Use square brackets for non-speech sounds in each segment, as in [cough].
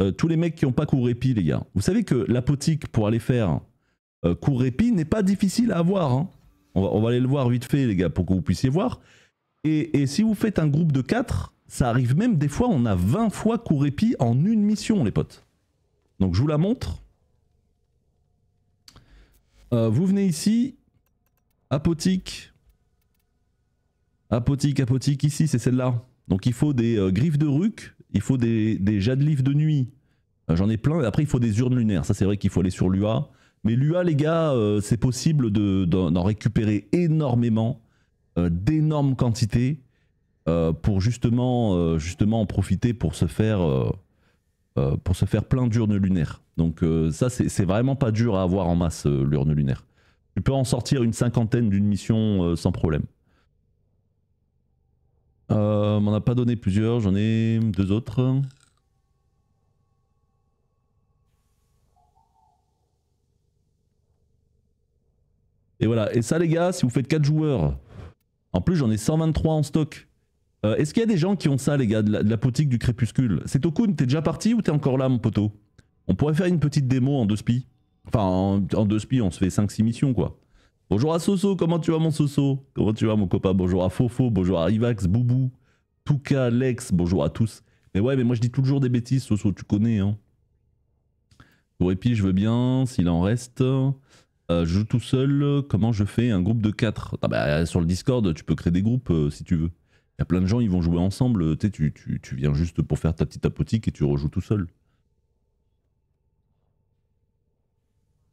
euh, tous les mecs qui n'ont pas cours répit, les gars. Vous savez que l'apotique pour aller faire euh, cours répit n'est pas difficile à avoir. hein. On, va, aller le voir vite fait, les gars, pour que vous puissiez voir. Et, si vous faites un groupe de 4, ça arrive même des fois, on a 20 fois cours répit en une mission, les potes. Donc je vous la montre. Euh, vous venez ici, apotique. Apotique, apotique, ici, c'est celle-là. Donc il faut des euh, griffes de ruc, il faut des, des jadelifs de nuit. Euh, J'en ai plein. Après, il faut des urnes lunaires. Ça, c'est vrai qu'il faut aller sur l'UA. Mais l'UA, les gars, euh, c'est possible de- d'en récupérer énormément, euh, d'énormes quantités, pour justement, en profiter pour se faire, pour se faire plein d'urnes lunaires. Donc ça, c'est vraiment pas dur à avoir en masse, l'urne lunaire. Tu peux en sortir une cinquantaine d'une mission sans problème. Euh, m'en a pas donné plusieurs, j'en ai deux autres. Et voilà, et ça les gars, si vous faites 4 joueurs, en plus j'en ai 123 en stock. Euh, Est-ce qu'il y a des gens qui ont ça les gars, de la, de la potique du crépuscule? C'est Tokun, t'es déjà parti ou t'es encore là mon poteau? On pourrait faire une petite démo en deux spi. Enfin en, en deux spi, on se fait 5-6 missions quoi. Bonjour à Soso, comment tu vas mon Soso? Comment tu vas mon copain? Bonjour à Fofo, bonjour à Ivax, Boubou, Touka, Lex, bonjour à tous. Mais ouais, mais moi je dis toujours des bêtises, Soso, tu connais hein. Pour épi, je veux bien, s'il en reste. Euh, je joue tout seul, comment je fais un groupe de 4 ah bah, Sur le Discord, tu peux créer des groupes euh, si tu veux. Il y a plein de gens, ils vont jouer ensemble. Tu, tu, tu viens juste pour faire ta petite apotique et tu rejoues tout seul.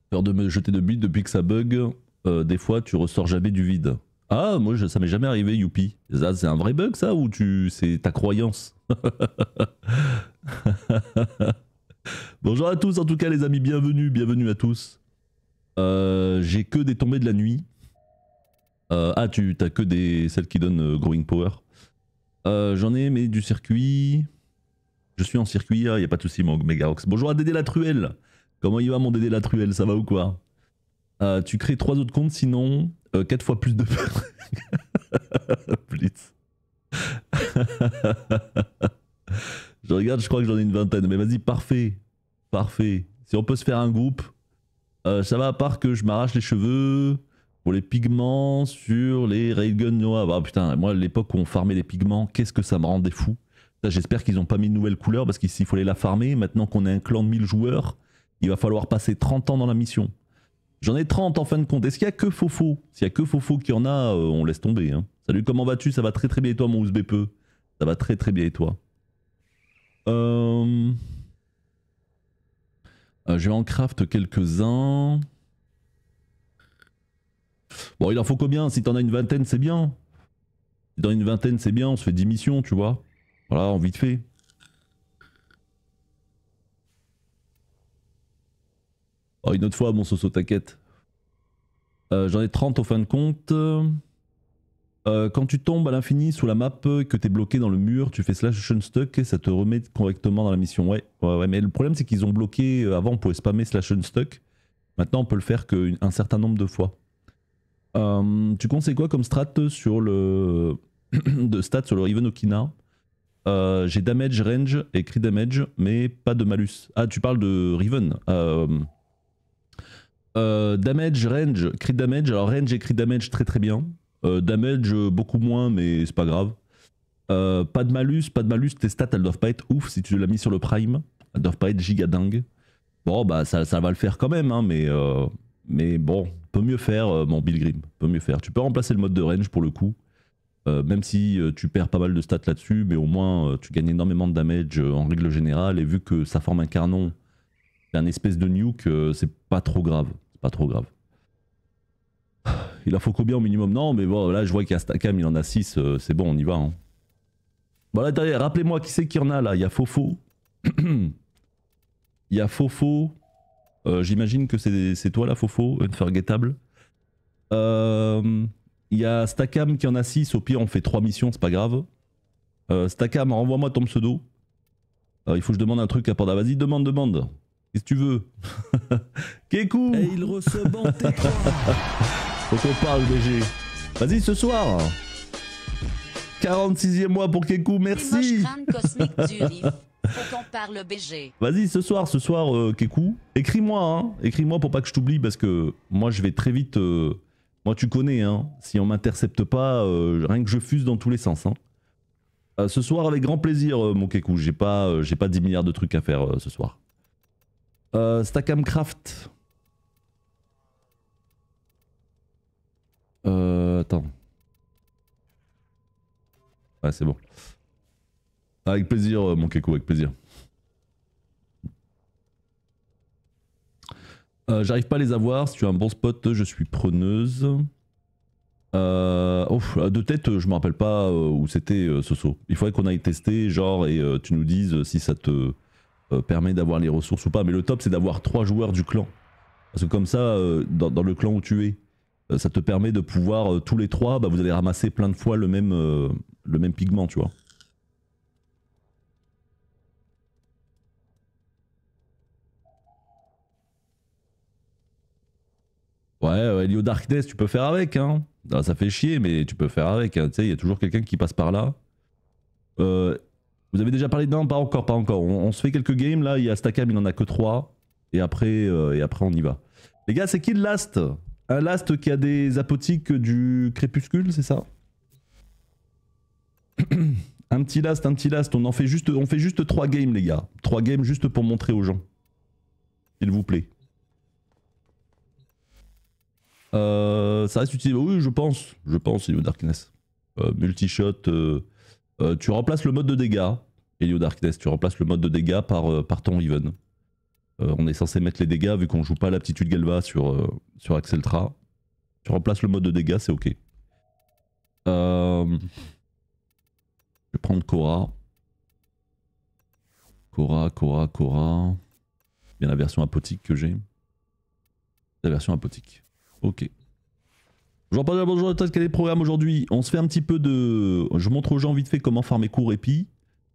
Peur de me jeter de bite depuis que ça bug. Euh, des fois, tu ressors jamais du vide. Ah, moi, ça m'est jamais arrivé, youpi. Ça, c'est un vrai bug, ça, ou tu, c'est ta croyance? [laughs] Bonjour à tous, en tout cas, les amis, bienvenue, bienvenue à tous. Euh, J'ai que des tombées de la nuit. Euh, ah, tu t'as que des celles qui donnent Growing Power. J'en ai, mais du circuit. Je suis en circuit, il n'y a pas de souci, mon Megarox. Bonjour à Dédé la Truelle. Comment il va, mon Dédé la Truelle Ça va ou quoi? Euh, Tu crées trois autres comptes, sinon 4 fois plus de. [laughs] Blitz. [laughs] je regarde, je crois que j'en ai une vingtaine. Mais vas-y, parfait. Parfait. Si on peut se faire un groupe, euh, ça va à part que je m'arrache les cheveux pour les pigments sur les railguns Noah. Ah putain, moi à l'époque où on farmait les pigments, qu'est-ce que ça me rendait fou. J'espère qu'ils ont pas mis une nouvelle couleur parce qu'il faut la farmer. Maintenant qu'on est un clan de 1000 joueurs, il va falloir passer 30 ans dans la mission. J'en ai 30 en fin de compte. Est-ce qu'il y a que Fofo S'il y a que Fofo qui en a, euh, on laisse tomber. hein. Salut, comment vas-tu? Ça va très très bien et toi mon USB Ça va très très bien et toi? Euh, euh, Je vais en craft quelques-uns. Bon, il en faut combien? Si t'en as une vingtaine, c'est bien. Si t'en as une vingtaine, c'est bien. On se fait 10 missions, tu vois. Voilà, en vite fait. Une autre fois, mon soso, t'inquiète. Euh, J'en ai 30 au fin de compte. Euh, quand tu tombes à l'infini sous la map et que t'es bloqué dans le mur, tu fais slash unstuck et ça te remet correctement dans la mission. Ouais, ouais. Mais le problème, c'est qu'ils ont bloqué. euh, Avant, on pouvait spammer slash unstuck. Maintenant, on peut le faire qu'un certain nombre de fois. Tu conseilles quoi comme strat sur le [coughs] de stats sur le Riven Okina? J'ai damage, range et crit damage, mais pas de malus. Ah, tu parles de Riven. Euh, damage, range, crit damage. Alors range et crit damage très très bien. Euh, damage euh, beaucoup moins, mais c'est pas grave. Pas de malus, pas de malus. Tes stats elles doivent pas être ouf si tu l'as mis sur le prime. Elles doivent pas être giga dingue. Bon bah ça, ça va le faire quand même, hein, mais mais bon, peut mieux faire mon Pilgrim, peut mieux faire. Tu peux remplacer le mode de range pour le coup. Même si tu perds pas mal de stats là-dessus, mais au moins tu gagnes énormément de damage en règle générale. Et vu que ça forme un carnon, un espèce de nuke, euh, c'est pas trop grave. C'est pas trop grave. Il en faut combien au minimum? Non, mais bon, là je vois qu'il y a Stakam, il en a 6, c'est bon, on y va. Hein. Bon, là, attendez, rappelez-moi qui c'est qu'il y en a là. Il y a Fofo. [clears throat] Il y a Fofo. Euh, J'imagine que c'est toi là, Fofo, Unforgettable. Euh, Il y a Stakam qui en a 6. Au pire, on fait 3 missions, c'est pas grave. Euh, Stakam, renvoie-moi ton pseudo. Euh, il faut que je demande un truc à Panda. Vas-y, demande, demande. Qu'est-ce que tu veux [laughs] Kekou Et il reçoit en T3. [laughs] Faut qu'on parle, BG. Vas-y, ce soir 46e mois pour Kekou, merci. [laughs] Faut qu'on parle BG. Vas-y, ce soir, ce soir, euh, Kekou, écris-moi, hein. Écris-moi pour pas que je t'oublie parce que moi, je vais très vite. euh, Moi, tu connais, hein. Si on m'intercepte pas, euh, rien que je fuse dans tous les sens, hein. Euh, ce soir, avec grand plaisir, euh, mon Kekou. J'ai pas, euh, j'ai pas 10 milliards de trucs à faire euh, ce soir. Euh, Stackhamcraft. Euh, attends. Ouais, c'est bon. Avec plaisir, euh, mon Kekou, avec plaisir. Euh, J'arrive pas à les avoir. Si tu as un bon spot, je suis preneuse. De tête, je me rappelle pas où c'était ce saut. Il faudrait qu'on aille tester, genre, et tu nous dises si ça te euh, permet d'avoir les ressources ou pas. Mais le top, c'est d'avoir trois joueurs du clan. Parce que comme ça, euh, dans, le clan où tu es, euh, ça te permet de pouvoir, tous les trois, bah, vous allez ramasser plein de fois le même, le même pigment, tu vois. Ouais, Helio Darkness, tu peux faire avec, hein. Ça fait chier, mais tu peux faire avec. hein. Tu sais, il y a toujours quelqu'un qui passe par là. Vous avez déjà parlé. Non, pas encore, pas encore. On, se fait quelques games, là. Il y a Stackam, il en a que 3. Et après, euh, et après on y va. Les gars, c'est qui le last? Un last qui a des apotiques du crépuscule, c'est ça? [clears throat] Un petit last, un petit last. On en fait juste, on fait juste 3 games, les gars. 3 games juste pour montrer aux gens. S'il vous plaît. Euh, ça reste utile. Oui, je pense. Je pense, Helio Darkness. Euh, multi-shot. Euh, tu remplaces le mode de dégâts. Helio Darkness, tu remplaces le mode de dégâts par, euh, ton even. Euh, on est censé mettre les dégâts vu qu'on joue pas l'aptitude Galva sur, sur Axeltra. Tu remplaces le mode de dégâts, c'est ok. Je vais prendre Cora. Cora, Cora, Cora. Bien la version apotique que j'ai. La version apotique. Ok. Bonjour, bonjour, bonjour, quel est le programme aujourd'hui? On se fait un petit peu de. Je montre aux gens vite fait comment farmer court épi.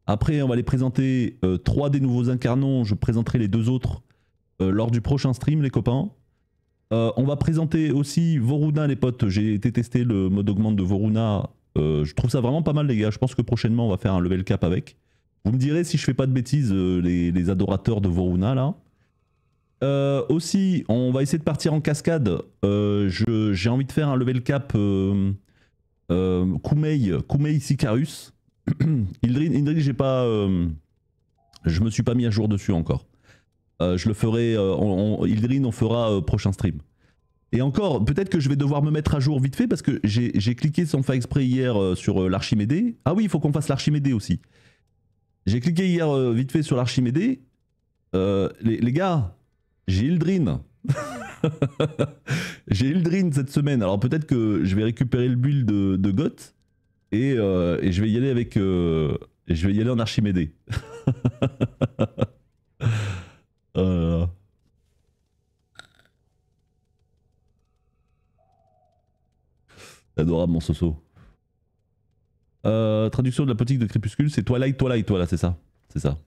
Après, on va les présenter euh, trois des nouveaux incarnons. Je présenterai les deux autres euh, lors du prochain stream, les copains. Euh, on va présenter aussi Voruna, les potes. J'ai été tester le mode augmente de Voruna. Euh, je trouve ça vraiment pas mal, les gars. Je pense que prochainement, on va faire un level cap avec. Vous me direz si je fais pas de bêtises, les, les adorateurs de Voruna, là. Euh, aussi, on va essayer de partir en cascade. Euh, J'ai envie de faire un level cap euh, euh, Kumei, Kumei Sicarus. [clears throat] Ildrin, j'ai pas. je me suis pas mis à jour dessus encore. Je le ferai. on- on- Ildrin, on fera prochain stream. Et encore, peut-être que je vais devoir me mettre à jour vite fait parce que j'ai cliqué sans faire exprès hier sur l'Archimédée. Ah oui, il faut qu'on fasse l'Archimédée aussi. J'ai cliqué hier vite fait sur l'Archimédée. Les gars, j'ai Ildrin. [laughs] j'ai Ildrin cette semaine. Alors peut-être que je vais récupérer le build de, Goth et, euh, et je vais y aller avec. euh, je vais y aller en Archimédée. Euh, [laughs] Adorable mon soso. Euh, traduction de la politique de Crépuscule, c'est Twilight, Twilight, voilà, c'est ça. C'est ça.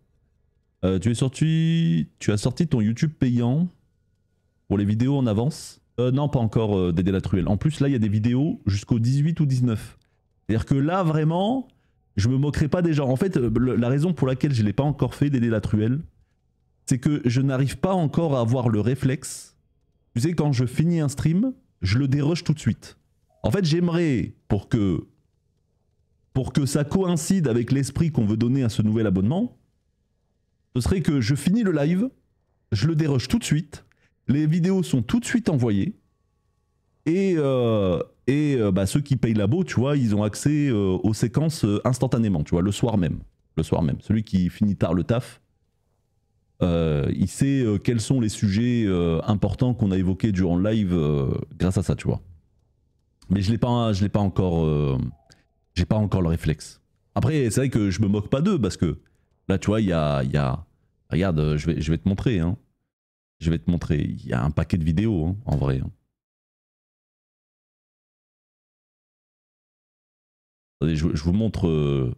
Euh, tu es sorti. Tu as sorti ton YouTube payant pour les vidéos en avance Euh, Non, pas encore euh, Dédé la Truelle. En plus, là, il y a des vidéos jusqu'au 18 ou 19. C'est-à-dire que là, vraiment, je me moquerai pas des gens. En fait, euh, la raison pour laquelle je l'ai pas encore fait, Dédé la Truelle, c'est que je n'arrive pas encore à avoir le réflexe. Tu sais, quand je finis un stream, je le dérush tout de suite. En fait, j'aimerais, pour que, pour que ça coïncide avec l'esprit qu'on veut donner à ce nouvel abonnement, ce serait que je finis le live, je le dérush tout de suite, les vidéos sont tout de suite envoyées, et, euh, et euh, bah, ceux qui payent l'abo, tu vois, ils ont accès euh, aux séquences instantanément, tu vois, le soir même. Le soir même. Celui qui finit tard le taf, il sait quels sont les sujets importants qu'on a évoqués durant le live grâce à ça, tu vois. Mais je l'ai pas, je l'ai pas encore, j'ai pas encore le réflexe. Après, c'est vrai que je me moque pas d'eux parce que là, tu vois, il y a, il y a, regarde, euh, je vais, je vais te montrer, hein. Je vais te montrer. Il y a un paquet de vidéos, hein, en vrai. hein. Attendez, je, je vous montre. euh,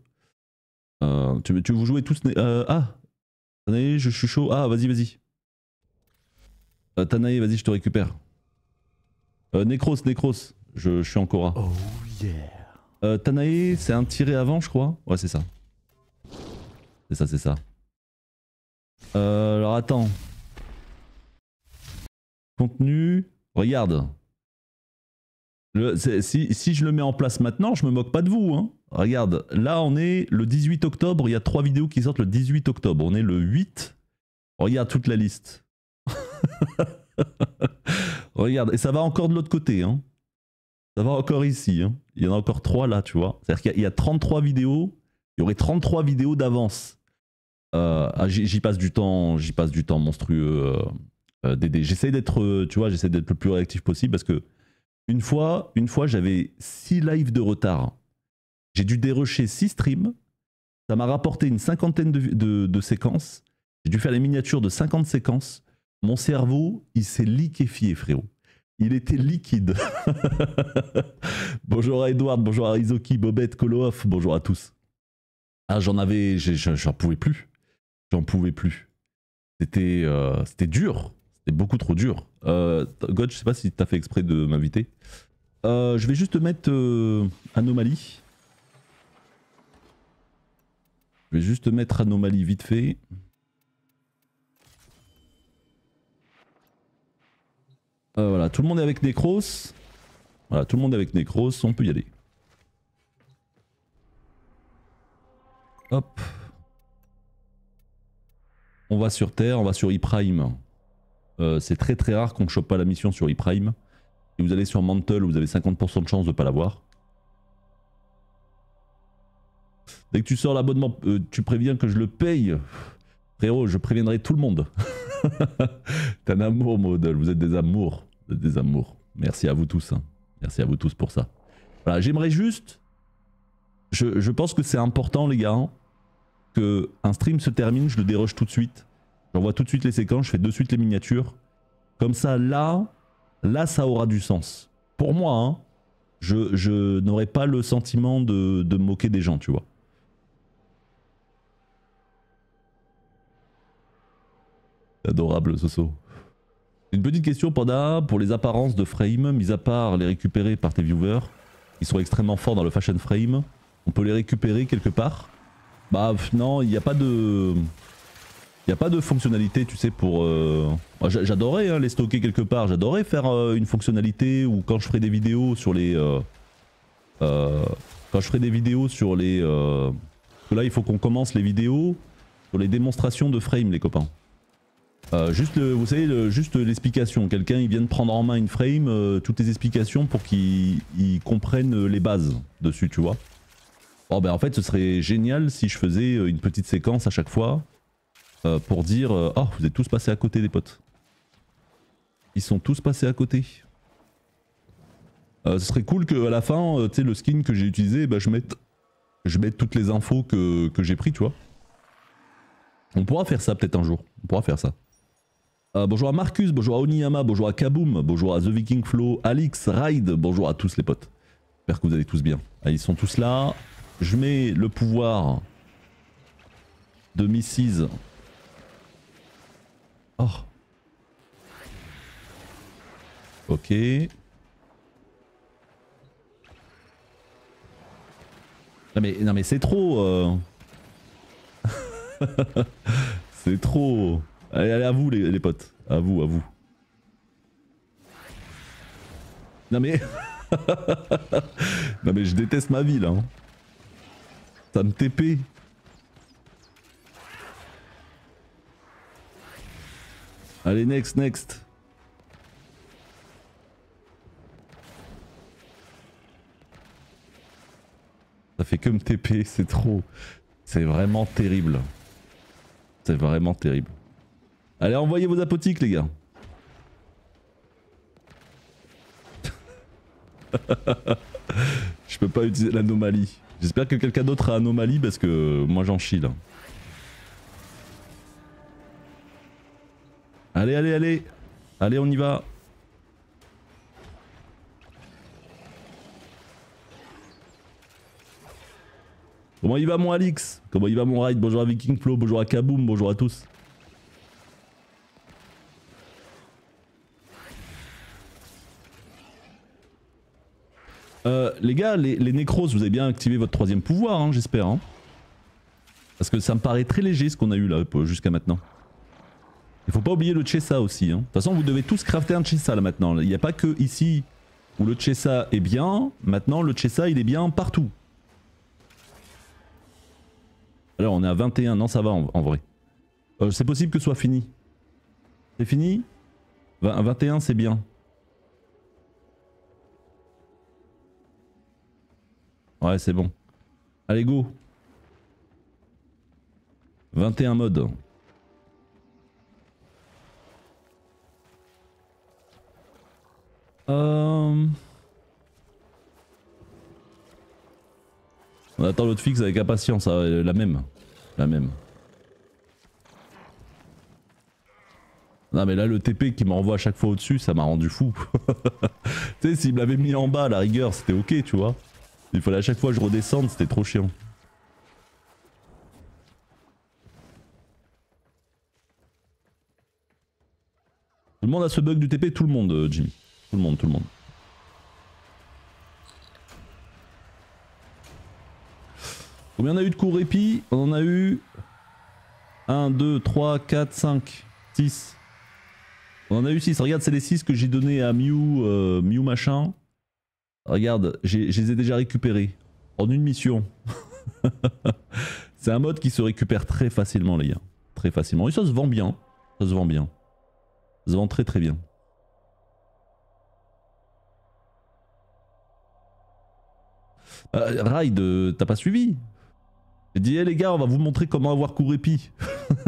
euh, tu, veux- tu veux vous jouer tous euh, Ah Tanae, je suis chaud. Ah, vas-y, vas-y. Euh, Tanae, vas-y, je te récupère. Euh, Necros, Necros, je, je suis en Cora. Oh yeah. Euh, Tanae, c'est un tiré avant, je crois. Ouais, c'est ça. C'est ça, c'est ça. Euh, alors attends. Contenu. Regarde. Si, je le mets en place maintenant, je me moque pas de vous. hein. Regarde, là on est le 18 octobre, il y a trois vidéos qui sortent le 18 octobre. On est le 8. Regarde toute la liste. [laughs] Regarde, et ça va encore de l'autre côté. Hein. Ça va encore ici. hein. Il y en a encore trois là, tu vois. C'est-à-dire qu'il y y, a 33 vidéos. Il y aurait 33 vidéos d'avance. Euh, ah, j'y passe du temps, j'y passe du temps monstrueux. euh, euh. J'essaie d'être, tu vois, j'essaie d'être le plus réactif possible parce que une fois, une fois, j'avais 6 lives de retard. J'ai dû dérusher 6 streams. Ça m'a rapporté une cinquantaine de, de- séquences. J'ai dû faire les miniatures de 50 séquences. Mon cerveau, il s'est liquéfié, frérot. Il était liquide. [laughs] bonjour à Edward, bonjour à Izoki, Bobette, Koloff, bonjour à tous. Ah, j'en avais, j'en pouvais plus. J'en pouvais plus. C'était euh, c'était dur. C'était beaucoup trop dur. Euh, God, je sais pas si t'as fait exprès de m'inviter. Euh, je vais juste mettre Anomalie. Je vais juste mettre Anomalie vite fait. Voilà, tout le monde est avec Necros. Voilà, tout le monde est avec Necros, on peut y aller. Hop. On va sur Terre, on va sur E-Prime. Euh, c'est très très rare qu'on ne chope pas la mission sur E-Prime. Si vous allez sur Mantle, vous avez 50% de chance de ne pas l'avoir. Dès que tu sors l'abonnement, euh, tu préviens que je le paye. Frérot, je préviendrai tout le monde. [laughs] T'es un amour, Model. Vous êtes des amours. Vous êtes des amours. Merci à vous tous. hein. Merci à vous tous pour ça. Voilà, j'aimerais juste. Je, je pense que c'est important, les gars, hein, un stream se termine, je le déroge tout de suite. J'envoie tout de suite les séquences, je fais de suite les miniatures. Comme ça, là, là, ça aura du sens. Pour moi, hein, je, je n'aurai pas le sentiment de, moquer des gens, tu vois. Adorable, Soso. Une petite question, Panda, pour les apparences de frame, mis à part les récupérer par tes viewers, ils sont extrêmement forts dans le fashion frame, on peut les récupérer quelque part? Bah non, il n'y a pas de... Il n'y a pas de fonctionnalité, tu sais, pour... euh, J'adorais hein, les stocker quelque part, j'adorais faire euh, une fonctionnalité où quand je ferai des vidéos sur les... euh, euh, quand je ferai des vidéos sur les... euh, là, il faut qu'on commence les vidéos sur les démonstrations de frame, les copains. Juste le, vous savez, le- juste l'explication. Quelqu'un il vient de prendre en main une frame, toutes les explications pour qu'il il comprenne les bases dessus, tu vois. Oh ben en fait, ce serait génial si je faisais euh, une petite séquence à chaque fois euh, pour dire euh, oh vous êtes tous passés à côté des potes. Ils sont tous passés à côté. Ce serait cool que à la fin, tu sais le skin que j'ai utilisé, bah, je mette je mette toutes les infos que, que j'ai pris, tu vois. On pourra faire ça peut-être un jour. On pourra faire ça. Bonjour à Marcus, bonjour à Oniyama, bonjour à Kaboom, bonjour à The Viking Flow, Alix, Ride, bonjour à tous les potes. J'espère que vous allez tous bien. Ah, ils sont tous là. Je mets le pouvoir de Mrs. Oh. Ok. Non mais, c'est trop. euh. [laughs] c'est trop. Allez, allez, à vous les, les potes. À vous, à vous. Non mais... [laughs] non mais je déteste ma vie là. hein. Ça me TP. Allez, next, next. Ça fait que me TP, c'est trop. C'est vraiment terrible. C'est vraiment terrible. Allez, envoyez vos apotiques, les gars. [laughs] Je peux pas utiliser l'anomalie. J'espère que quelqu'un d'autre a anomalie parce que moi j'en chie. Allez, allez, allez. Allez, on y va. Comment il va mon Alix? Comment il va mon Ride? Bonjour à Viking Flow, bonjour à Kaboom, bonjour à tous. Euh, les gars, les, les nécros, vous avez bien activé votre troisième pouvoir, hein, j'espère. hein. Parce que ça me paraît très léger ce qu'on a eu là pour- jusqu'à maintenant. Il faut pas oublier le Chessa aussi. hein. De toute façon, vous devez tous crafter un Chessa là maintenant. Il n'y a pas que ici où le Chessa est bien. Maintenant, le Chessa il est bien partout. Alors, on est à 21. Non, ça va en, vrai. Euh, c'est possible que ce soit fini. C'est fini? Vingt- 21, c'est bien. Ouais, c'est bon. Allez, go. 21 modes. Euh... On attend l'autre fixe avec impatience, euh, la même. La même. Non mais là le TP qui m'envoie à chaque fois au-dessus, ça m'a rendu fou. [laughs] tu sais, s'il me l'avait mis en bas à la rigueur, c'était ok, tu vois. Il fallait à chaque fois que je redescende, c'était trop chiant. Tout le monde a ce bug du TP, tout le monde, euh, Jimmy. Tout le monde, tout le monde. Combien on a eu de cours répit On en a eu 1, 2, 3, 4, 5, 6. On en a eu 6. Regarde, c'est les 6 que j'ai donné à Mew, euh, Mew machin. Regarde, je les ai déjà récupérés. En une mission. [laughs] c'est un mode qui se récupère très facilement, les gars. Très facilement. Et ça se vend bien. Ça se vend bien. Ça se vend très très bien. Euh, Ride, euh, t'as pas suivi? J'ai dit, Eh, les gars, on va vous montrer comment avoir court épi. [laughs]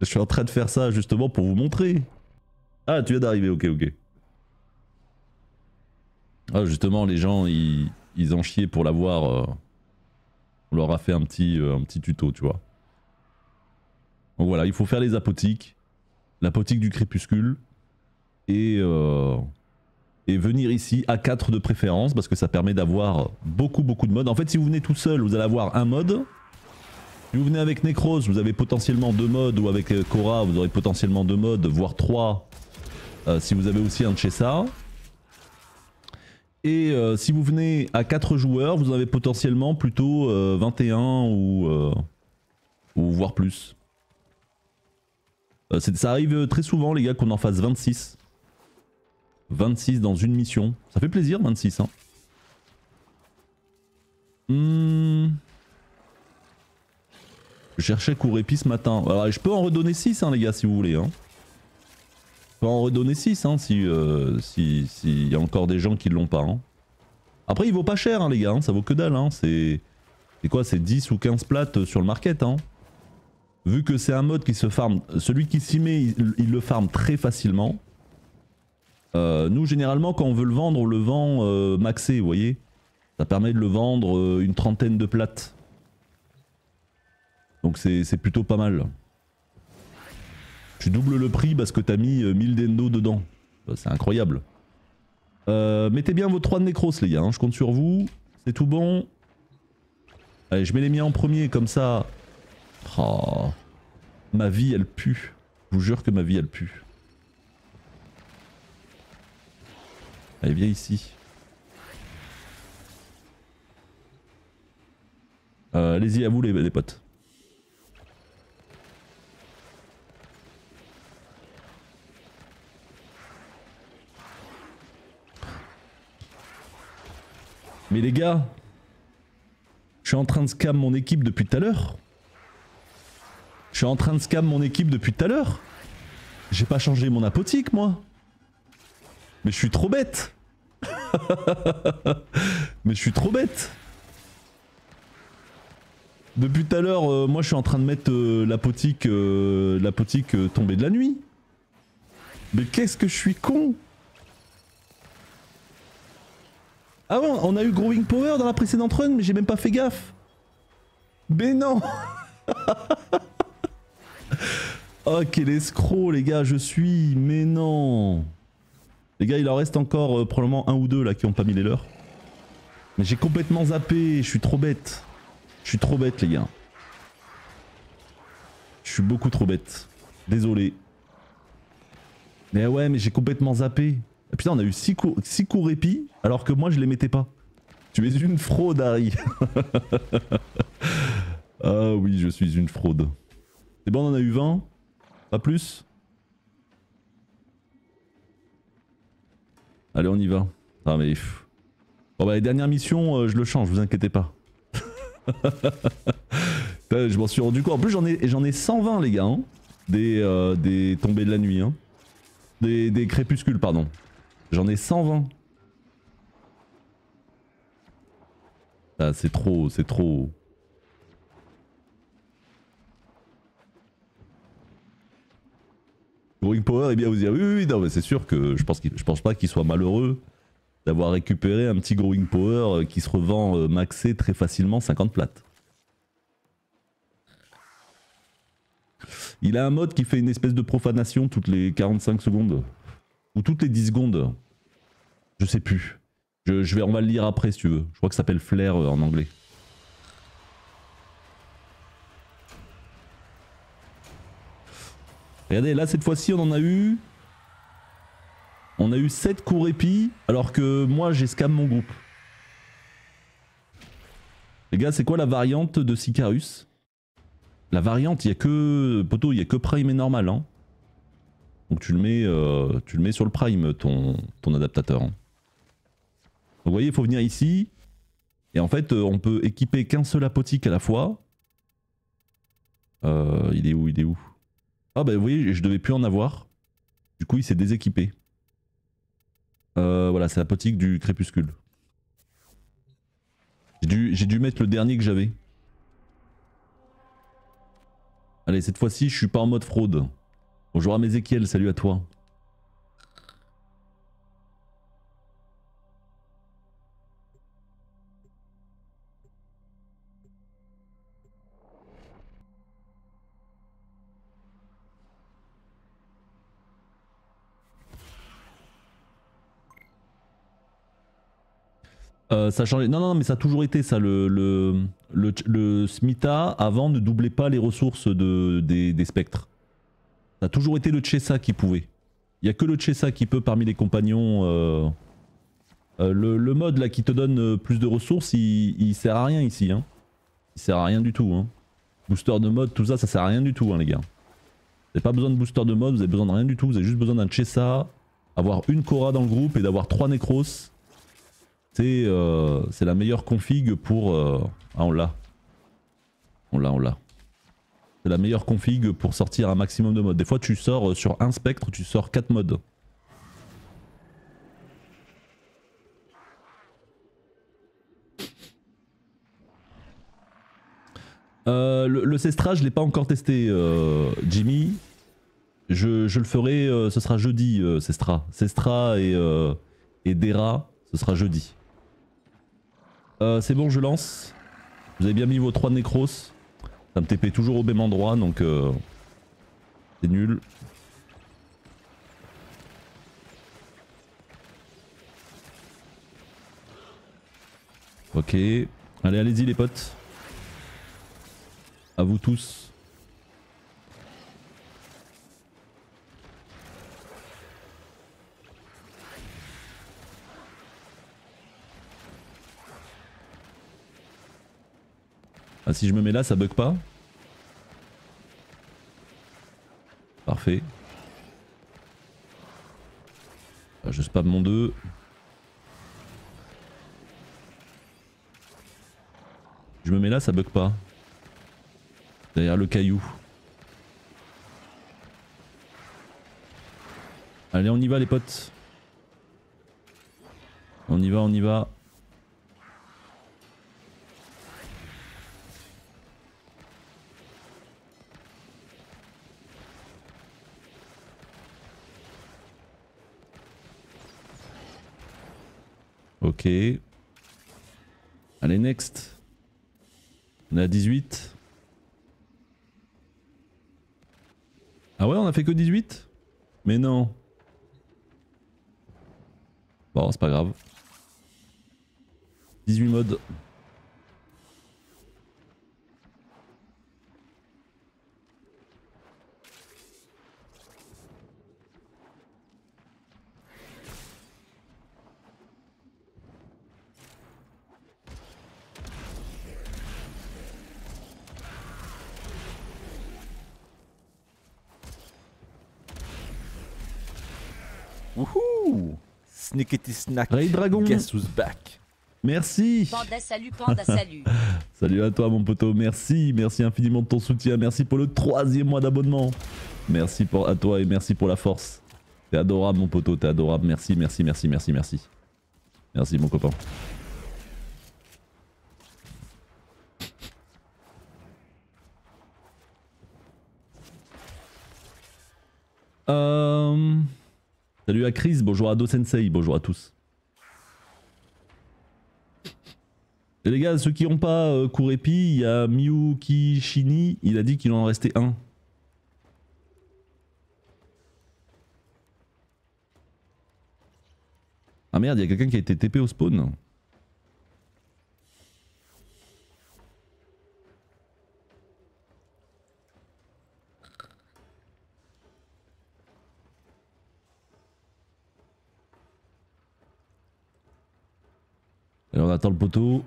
Je suis en train de faire ça justement pour vous montrer. Ah, tu viens d'arriver, ok, ok. Ah, justement, les gens, ils, ils ont chié pour l'avoir. euh, on leur a fait un petit, euh, un petit tuto, tu vois. Donc voilà, il faut faire les apotiques. L'apotique du crépuscule. Et, euh, et venir ici à 4 de préférence parce que ça permet d'avoir beaucoup beaucoup de modes. En fait, si vous venez tout seul, vous allez avoir un mode. Si vous venez avec Necros, vous avez potentiellement deux modes, ou avec Korra, vous aurez potentiellement deux modes, voire trois, si vous avez aussi un Chessa. Et euh, si vous venez à 4 joueurs, vous avez potentiellement plutôt euh, 21 ou, euh, ou voire plus. Euh, ça arrive très souvent, les gars, qu'on en fasse 26. 26 dans une mission. Ça fait plaisir, 26. Hein. Hmm. Je cherchais Kourépi ce matin. Alors, je peux en redonner 6, hein, les gars, si vous voulez. Hein. Peux en redonner 6 hein, si euh, si- s'il y a encore des gens qui l'ont pas. hein. Après, il vaut pas cher, hein, les gars. Ça vaut que dalle. C'est quoi C'est 10 ou 15 plates sur le market. Vu que c'est un mode qui se farm. Celui qui s'y met, il, le farm très facilement. Euh, nous, généralement, quand on veut le vendre, on le vend euh, maxé, vous voyez. Ça permet de le vendre une trentaine de plates. Donc c'est plutôt pas mal. Tu doubles le prix parce que t'as mis euh, 1000 dendo dedans. Euh, C'est incroyable. Euh, mettez bien vos 3 de Necros les gars, hein, je compte sur vous. C'est tout bon. Allez, je mets les miens en premier comme ça. Oh, ma vie elle pue. Je vous jure que ma vie elle pue. Allez, viens ici. Euh, Allez-y à vous les potes. Mais les gars, je suis en train de scam mon équipe depuis tout à l'heure. Je suis en train de scam mon équipe depuis tout à l'heure. J'ai pas changé mon apotique moi. Mais je suis trop bête. [laughs] Mais je suis trop bête. Depuis tout à l'heure, euh, moi je suis en train de mettre euh, l'apotique euh, euh, tombée de la nuit. Mais qu'est-ce que je suis con? Ah ouais, on a eu Growing Power dans la précédente run, mais j'ai même pas fait gaffe. Mais non [laughs] Oh quel escroc les gars, je suis, mais non Les gars, il en reste encore euh, probablement un ou deux là qui ont pas mis les leurs. Mais j'ai complètement zappé, je suis trop bête. Je suis trop bête les gars. Je suis beaucoup trop bête. Désolé. Mais ouais, mais j'ai complètement zappé. Putain, on a eu 6 coups, six coups alors que moi je les mettais pas. Tu es une fraude, Harry. [laughs] ah oui, je suis une fraude. C'est bon, on en a eu 20 Pas plus Allez, on y va. Ah, mais. Bon, bah, les dernières missions, euh, je le change, vous inquiétez pas. [laughs] je m'en suis rendu compte. En plus, j'en ai, ai 120, les gars. Hein. Des, euh, des tombées de la nuit. Hein. Des crépuscules, pardon. J'en ai 120. Ah, c'est trop, c'est trop. Growing Power, eh bien vous dire oui, oui, non, mais c'est sûr que je pense, je pense pas qu'il soit malheureux d'avoir récupéré un petit Growing Power euh, qui se revend euh, maxé très facilement 50 plates. Il a un mode qui fait une espèce de profanation toutes les 45 secondes. Ou toutes les 10 secondes. Je sais plus. Je, vais, on va le lire après si tu veux. Je crois que ça s'appelle Flair euh, en anglais. Regardez, là cette fois-ci on en a eu. On a eu 7 cours épis alors que moi j'ai mon groupe. Les gars, c'est quoi la variante de Sicarus? La variante, il y a que. Poto, il y a que Prime et normal. Hein. Donc tu le mets, euh, tu le mets sur le Prime, ton, adaptateur. Donc vous voyez, il faut venir ici. Et en fait, euh, on peut équiper qu'un seul apotique à la fois. Euh, il est où Il est où? Ah bah vous voyez, je devais plus en avoir. Du coup, il s'est déséquipé. Voilà, c'est la potique du crépuscule. J'ai dû, mettre le dernier que j'avais. Allez, cette fois-ci, je suis pas en mode fraude. Bonjour à Mézéchiel, salut à toi. Euh, ça a changé. Non, non, mais ça a toujours été ça. Le, le, le, Smita, avant, ne doublait pas les ressources de, des, spectres. Ça a toujours été le Chessa qui pouvait. Il n'y a que le Chessa qui peut parmi les compagnons. Euh, euh, le, mode là qui te donne plus de ressources, il, sert à rien ici. Hein. Il sert à rien du tout. Hein. Booster de mode, tout ça, ça sert à rien du tout, hein, les gars. Vous n'avez pas besoin de booster de mode, vous avez besoin de rien du tout. Vous avez juste besoin d'un Chessa, avoir une Cora dans le groupe et d'avoir trois Necros euh, c'est la meilleure config pour... Euh, ah on l'a. On l'a, on l'a. C'est la meilleure config pour sortir un maximum de modes. Des fois tu sors euh, sur un spectre, tu sors 4 modes. le, le, Cestra, je l'ai pas encore testé, Jimmy. Je, le ferai, ce sera jeudi, Cestra. Cestra et, et Dera, ce sera jeudi. Euh, c'est bon, je lance. Vous avez bien mis vos 3 Necros. Ça me TP toujours au même endroit, donc euh, c'est nul. Ok. Allez, allez-y les potes. À vous tous. Ah, si je me mets là, ça bug pas Parfait. Ah, je spam mon 2. Je me mets là, ça bug pas. Derrière le caillou. Allez, on y va les potes. On y va, on y va. Ok. Allez, next. On est à 18. Ah ouais, on a fait que 18 Mais non. Bon, c'est pas grave. 18 modes. Snickety snack. Ray Dragon. Guess who's back? Merci. Panda salut, panda salut. [laughs] Salut à toi mon poteau, merci, merci infiniment de ton soutien, merci pour le troisième mois d'abonnement. Merci pour, à toi et merci pour la force. T'es adorable mon poteau, t'es adorable, merci, merci, merci, merci, merci. Merci mon copain. Euh... Salut à Chris, bonjour à Do Sensei, bonjour à tous. Et les gars, ceux qui n'ont pas euh, Kurepi, il y a Miyuki Shini, il a dit qu'il en restait un. Ah merde, il y a quelqu'un qui a été TP au spawn. On attend le poteau.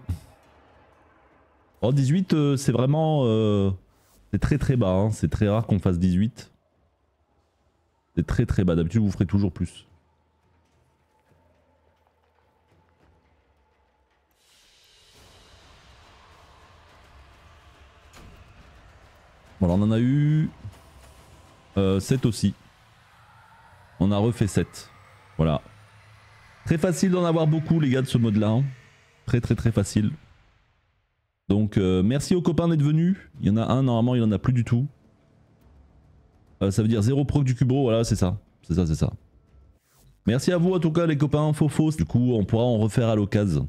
Oh 18 euh, c'est vraiment... euh, c'est très très bas, hein. c'est très rare qu'on fasse 18. C'est très très bas, d'habitude vous ferez toujours plus. Voilà, on en a eu 7 aussi. On a refait 7. Voilà. Très facile d'en avoir beaucoup les gars de ce mode là. Très très très facile. Donc euh, merci aux copains d'être venus. Il y en a un, normalement il en a plus du tout. Euh, ça veut dire zéro proc du cubro, voilà c'est ça. C'est ça, c'est ça. Merci à vous en tout cas les copains, faux. Du coup on pourra en refaire à l'occasion.